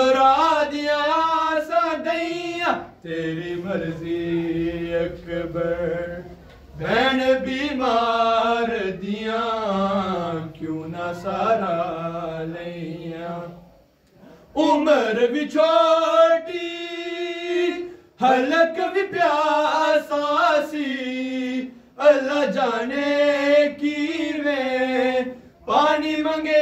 مرادیاں سادیاں تیری مرضی اکبر، بہن بیمار دیاں، کیوں نہ سارا لیاں عمر بھی چھوٹی، حلق بھی پیاسا سی اللہ جانے کی میں پانی منگیا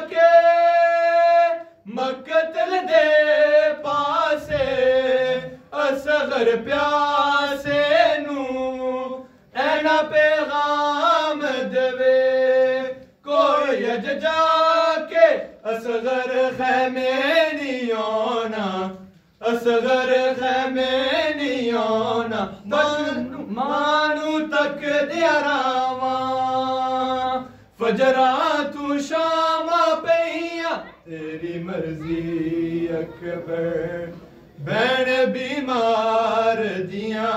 ਕੇ ਮਕਤਲ ਦੇ ਪਾਸੇ ਅਸਗਰ ਪਿਆਸੇ ਨੂੰ ਐਨਾ ਪੈਗਾਮ ਦੇਵੇ। ਕੋਈ ਅਜਜਾ ਕੇ ਅਸਗਰ ਖੈਮੇ ਨਹੀਂ ਆਉਣਾ ਅਸਗਰ ਖੈਮੇ ਨਹੀਂ ਆਉਣਾ ਬਸ ਮਾਨੂ ਤੱਕ ਦਿਆਰਾ رات و شام پہیا تیری مرضی اکبر بین بیمار دیاں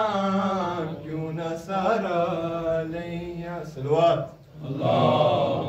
کیوں نہ سارا لیا سلوات اللہ